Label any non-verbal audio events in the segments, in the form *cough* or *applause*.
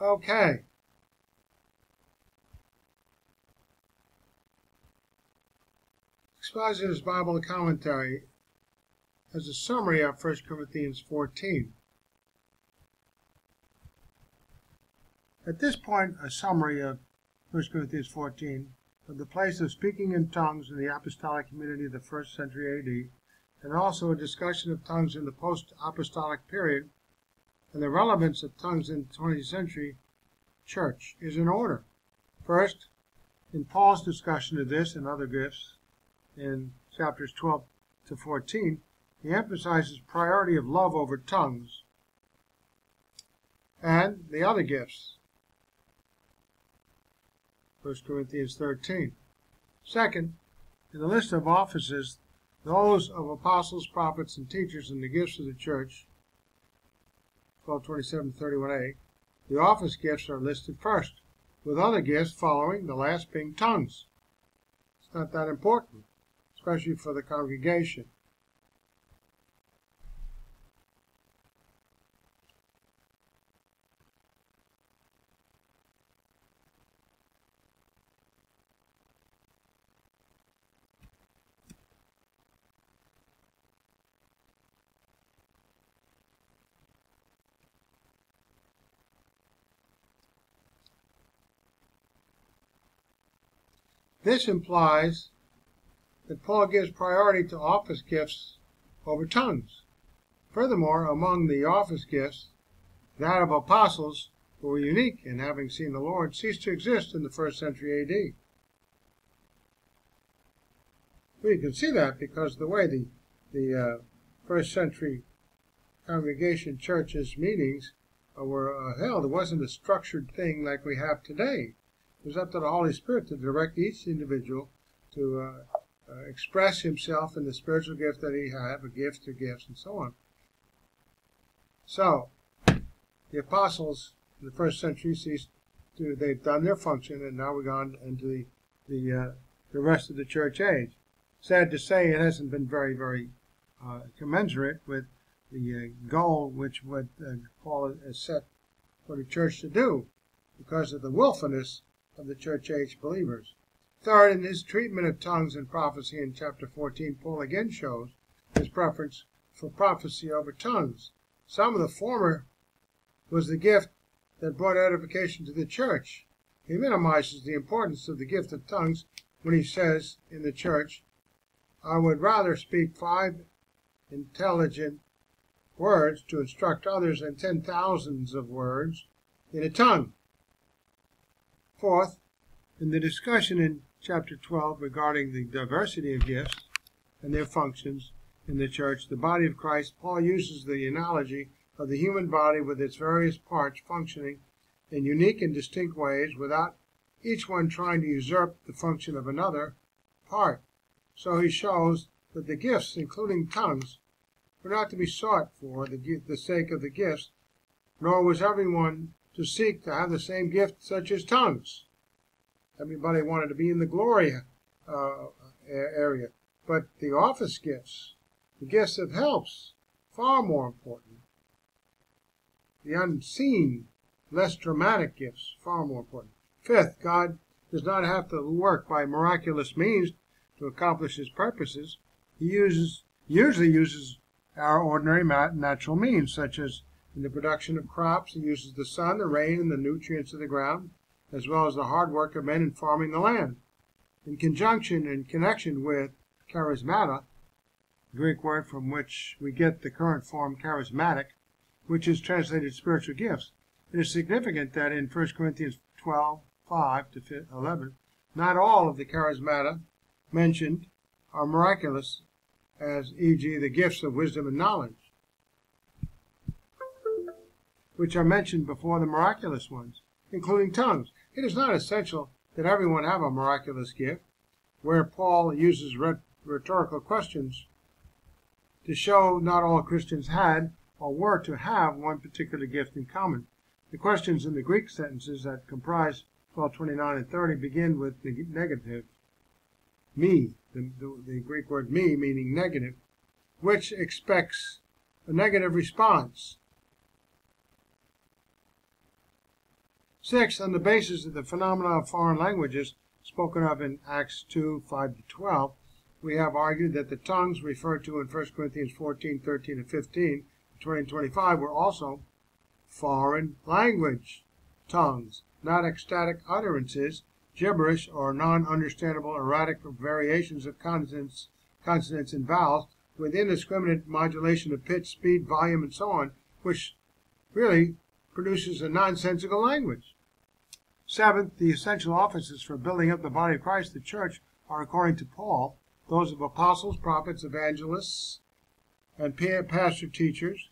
Okay. Expositor's Bible Commentary has a summary of 1 Corinthians 14. At this point, a summary of 1 Corinthians 14 of the place of speaking in tongues in the apostolic community of the first century AD, and also a discussion of tongues in the post-apostolic period and the relevance of tongues in the 20th century church is in order. First, in Paul's discussion of this and other gifts in chapters 12 to 14, he emphasizes priority of love over tongues and the other gifts 1 Corinthians 13. Second, in the list of offices, those of apostles, prophets, and teachers in the gifts of the church, 1227 31a, the office gifts are listed first, with other gifts following, the last being tongues. It's not that important, especially for the congregation. This implies that Paul gives priority to office gifts over tongues. Furthermore, among the office gifts, that of apostles, who were unique in having seen the Lord, ceased to exist in the first century AD. Well, can see that because the way the, the uh, first century congregation churches meetings were uh, held, it wasn't a structured thing like we have today. It was up to the Holy Spirit to direct each individual to uh, uh, express himself in the spiritual gift that he had, a gift or gifts, and so on. So, the apostles in the first century ceased to, they've done their function, and now we've gone into the, the, uh, the rest of the church age. Sad to say, it hasn't been very, very uh, commensurate with the uh, goal which what uh, Paul has set for the church to do because of the willfulness of the church age believers. Third, in his treatment of tongues and prophecy in chapter 14, Paul again shows his preference for prophecy over tongues. Some of the former was the gift that brought edification to the church. He minimizes the importance of the gift of tongues when he says in the church, I would rather speak five intelligent words to instruct others than ten thousands of words in a tongue. Fourth, in the discussion in chapter 12 regarding the diversity of gifts and their functions in the church, the body of Christ, Paul uses the analogy of the human body with its various parts functioning in unique and distinct ways without each one trying to usurp the function of another part. So he shows that the gifts, including tongues, were not to be sought for the, the sake of the gifts, nor was everyone to seek to have the same gift such as tongues. Everybody wanted to be in the glory uh, area, but the office gifts, the gifts of helps, far more important. The unseen, less dramatic gifts, far more important. Fifth, God does not have to work by miraculous means to accomplish his purposes. He uses usually uses our ordinary natural means, such as in the production of crops, he uses the sun, the rain, and the nutrients of the ground, as well as the hard work of men in farming the land. In conjunction and connection with charismata, Greek word from which we get the current form charismatic, which is translated spiritual gifts, it is significant that in 1 Corinthians 12, 5 to 11, not all of the charismata mentioned are miraculous, as e.g. the gifts of wisdom and knowledge which are mentioned before the miraculous ones, including tongues. It is not essential that everyone have a miraculous gift, where Paul uses rhetorical questions to show not all Christians had or were to have one particular gift in common. The questions in the Greek sentences that comprise 1229 and 30 begin with the negative, me, the, the, the Greek word me meaning negative, which expects a negative response Six, on the basis of the phenomena of foreign languages spoken of in Acts 2 5 to 12, we have argued that the tongues referred to in 1 Corinthians 14 13 and 15 20 and 25 were also foreign language tongues, not ecstatic utterances, gibberish, or non understandable erratic variations of consonants, consonants and vowels with indiscriminate modulation of pitch, speed, volume, and so on, which really produces a nonsensical language. Seventh, the essential offices for building up the body of Christ, the church, are according to Paul, those of apostles, prophets, evangelists, and pastor teachers.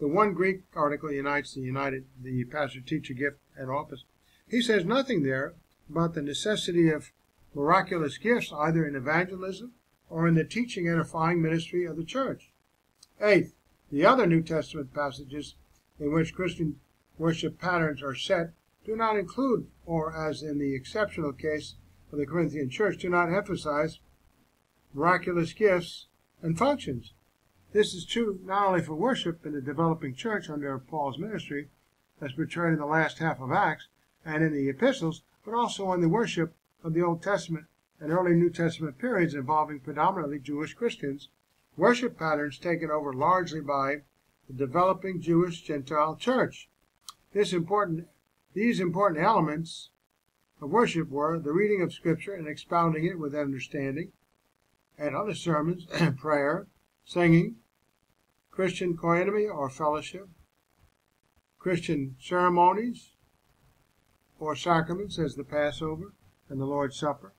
The one Greek article unites the united the pastor teacher gift and office. He says nothing there about the necessity of miraculous gifts either in evangelism or in the teaching edifying ministry of the church. Eighth, the other New Testament passages in which Christian worship patterns are set do not include, or as in the exceptional case of the Corinthian church, do not emphasize miraculous gifts and functions. This is true not only for worship in the developing church under Paul's ministry, as portrayed in the last half of Acts and in the epistles, but also in the worship of the Old Testament and early New Testament periods involving predominantly Jewish Christians, worship patterns taken over largely by the developing Jewish Gentile church. This important these important elements of worship were the reading of Scripture and expounding it with understanding, and other sermons, *clears throat* and prayer, singing, Christian koinonia or fellowship, Christian ceremonies or sacraments as the Passover and the Lord's Supper,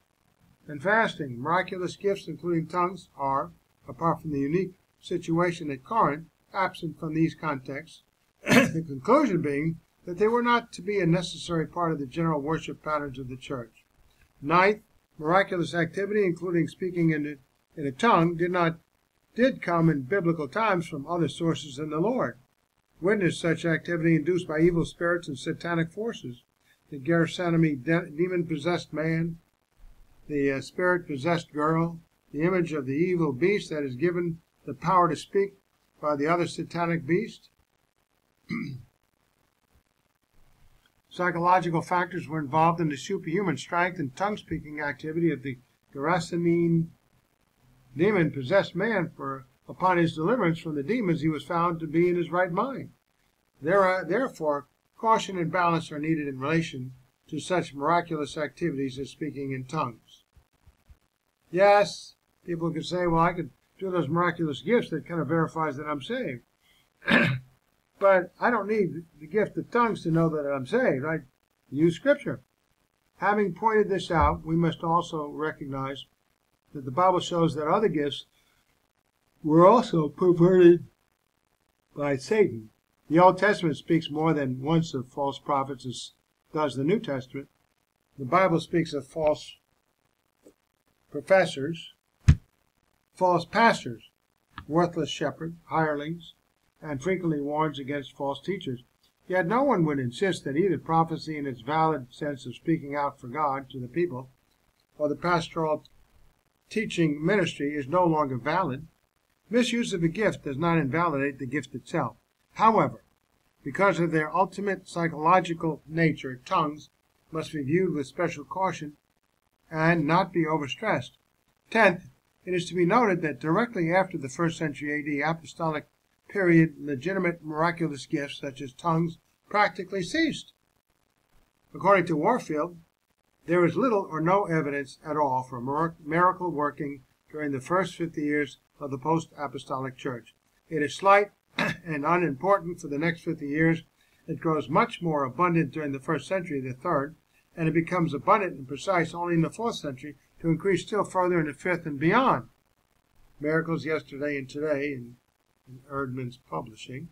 and fasting. Miraculous gifts, including tongues, are, apart from the unique situation at Corinth, absent from these contexts, *clears throat* the conclusion being that they were not to be a necessary part of the general worship patterns of the church. Ninth, miraculous activity, including speaking in a, in a tongue, did not did come in biblical times from other sources than the Lord. Witness such activity induced by evil spirits and satanic forces. The Gethsemane demon possessed man, the uh, spirit possessed girl, the image of the evil beast that is given the power to speak by the other satanic beast. *clears throat* Psychological factors were involved in the superhuman strength and tongue speaking activity of the Gerasenes demon possessed man, for upon his deliverance from the demons he was found to be in his right mind. There are, therefore, caution and balance are needed in relation to such miraculous activities as speaking in tongues. Yes, people could say, well, I could do those miraculous gifts that kind of verifies that I'm saved. *clears throat* But I don't need the gift of tongues to know that I'm saved. I use Scripture. Having pointed this out, we must also recognize that the Bible shows that other gifts were also perverted by Satan. The Old Testament speaks more than once of false prophets as does the New Testament. The Bible speaks of false professors, false pastors, worthless shepherds, hirelings, and frequently warns against false teachers. Yet no one would insist that either prophecy in its valid sense of speaking out for God to the people or the pastoral teaching ministry is no longer valid. Misuse of a gift does not invalidate the gift itself. However, because of their ultimate psychological nature, tongues must be viewed with special caution and not be overstressed. Tenth, it is to be noted that directly after the first century AD, apostolic period, legitimate miraculous gifts such as tongues practically ceased. According to Warfield, there is little or no evidence at all for miracle working during the first 50 years of the post-apostolic church. It is slight *clears throat* and unimportant for the next 50 years. It grows much more abundant during the first century, the third, and it becomes abundant and precise only in the fourth century to increase still further in the fifth and beyond. Miracles yesterday and today, and in Eerdmans Publishing.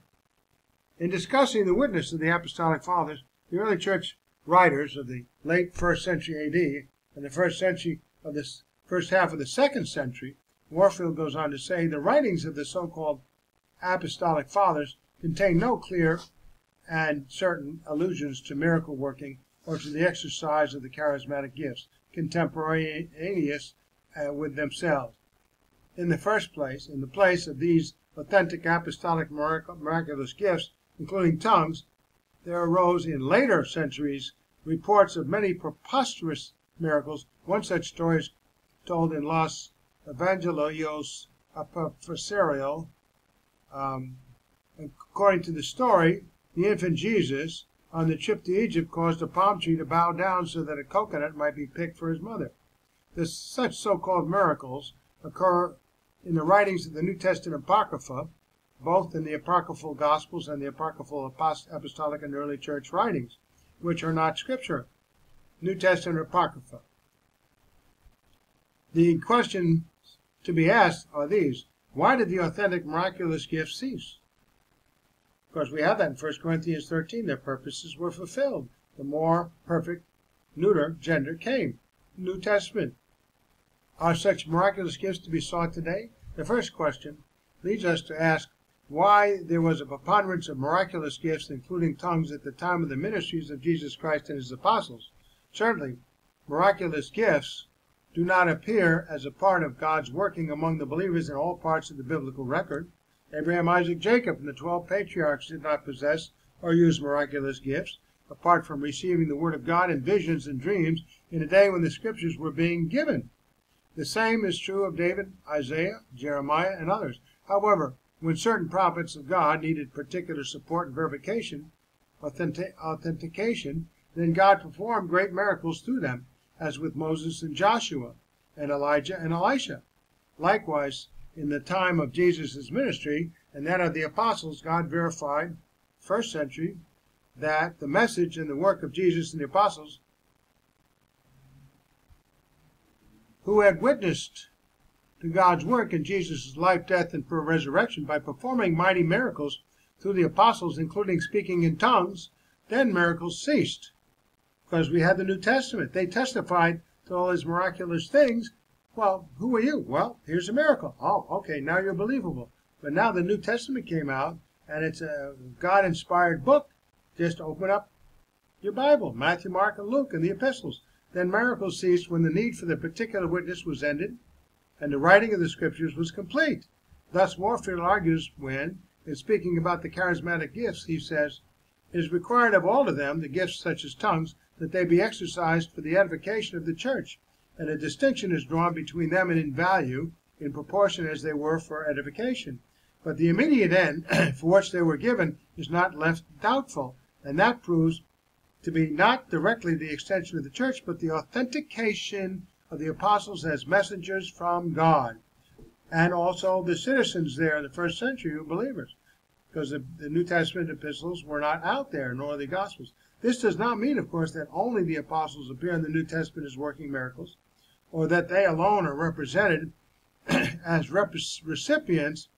In discussing the witness of the Apostolic Fathers, the early church writers of the late first century AD and the first century of this first half of the second century, Warfield goes on to say the writings of the so-called Apostolic Fathers contain no clear and certain allusions to miracle working or to the exercise of the charismatic gifts contemporaneous uh, with themselves. In the first place, in the place of these authentic apostolic miraculous gifts, including tongues, there arose in later centuries reports of many preposterous miracles. One such story is told in Los Evangelios Apocryphal. Um, according to the story, the infant Jesus, on the trip to Egypt, caused a palm tree to bow down so that a coconut might be picked for his mother. This, such so-called miracles occur in the writings of the New Testament Apocrypha, both in the apocryphal Gospels and the apocryphal apostolic and early church writings, which are not scripture. New Testament Apocrypha. The questions to be asked are these. Why did the authentic miraculous gifts cease? Because we have that in 1 Corinthians 13. Their purposes were fulfilled. The more perfect neuter gender came. New Testament. Are such miraculous gifts to be sought today? The first question leads us to ask why there was a preponderance of miraculous gifts, including tongues, at the time of the ministries of Jesus Christ and his apostles. Certainly, miraculous gifts do not appear as a part of God's working among the believers in all parts of the biblical record. Abraham, Isaac, Jacob, and the twelve patriarchs did not possess or use miraculous gifts, apart from receiving the word of God in visions and dreams in a day when the scriptures were being given. The same is true of David, Isaiah, Jeremiah, and others. However, when certain prophets of God needed particular support and verification, authentication, then God performed great miracles through them, as with Moses and Joshua, and Elijah and Elisha. Likewise, in the time of Jesus' ministry and that of the apostles, God verified, first century, that the message and the work of Jesus and the apostles who had witnessed to God's work in Jesus' life, death, and resurrection by performing mighty miracles through the apostles, including speaking in tongues, then miracles ceased. Because we had the New Testament. They testified to all these miraculous things. Well, who are you? Well, here's a miracle. Oh, okay, now you're believable. But now the New Testament came out, and it's a God inspired book. Just open up your Bible Matthew, Mark, and Luke, and the epistles. Then miracles ceased when the need for the particular witness was ended and the writing of the scriptures was complete. Thus Warfield argues when, in speaking about the charismatic gifts, he says, It is required of all of them, the gifts such as tongues, that they be exercised for the edification of the church, and a distinction is drawn between them and in value in proportion as they were for edification. But the immediate end *clears throat* for which they were given is not left doubtful, and that proves to be not directly the extension of the church, but the authentication of the apostles as messengers from God. And also the citizens there in the first century who were believers, because the, the New Testament epistles were not out there, nor the Gospels. This does not mean, of course, that only the apostles appear in the New Testament as working miracles, or that they alone are represented *clears throat* as recipients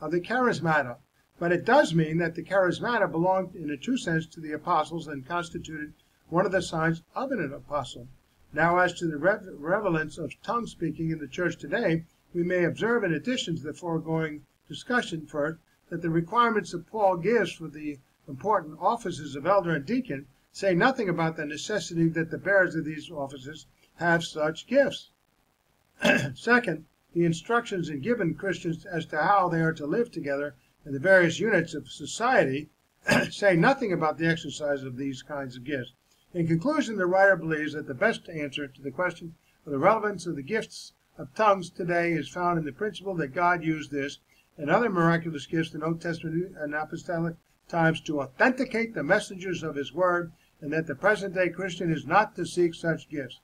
of the charismata. But it does mean that the charismata belonged in a true sense to the apostles and constituted one of the signs of an apostle. Now, as to the relevance of tongue speaking in the church today, we may observe, in addition to the foregoing discussion, first, that the requirements that Paul gives for the important offices of elder and deacon say nothing about the necessity that the bearers of these offices have such gifts. *clears throat* Second, the instructions given Christians as to how they are to live together and the various units of society *clears throat* say nothing about the exercise of these kinds of gifts. In conclusion, the writer believes that the best answer to the question of the relevance of the gifts of tongues today is found in the principle that God used this and other miraculous gifts in Old Testament and Apostolic times to authenticate the messengers of His Word, and that the present day Christian is not to seek such gifts.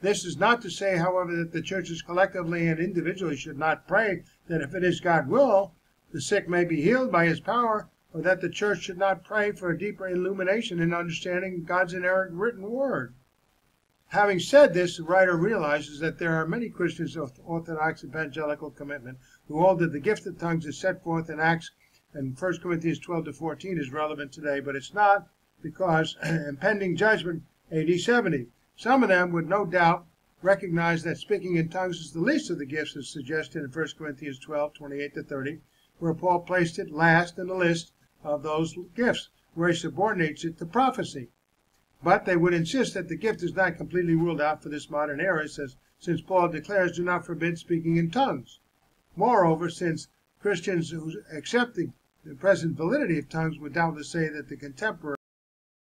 This is not to say, however, that the churches collectively and individually should not pray that if it is God's will, the sick may be healed by his power, or that the church should not pray for a deeper illumination in understanding God's inerrant written word. Having said this, the writer realizes that there are many Christians of Orthodox evangelical commitment who hold that the gift of tongues is set forth in Acts and 1 Corinthians 12 to 14 is relevant today, but it's not because *clears throat* impending judgment AD 70. Some of them would no doubt recognize that speaking in tongues is the least of the gifts as suggested in 1 Corinthians 12, 28 to 30, where Paul placed it last in the list of those gifts, where he subordinates it to prophecy. But they would insist that the gift is not completely ruled out for this modern era, says, since Paul declares, do not forbid speaking in tongues. Moreover, since Christians who accept the, the present validity of tongues would doubtless say that the contemporary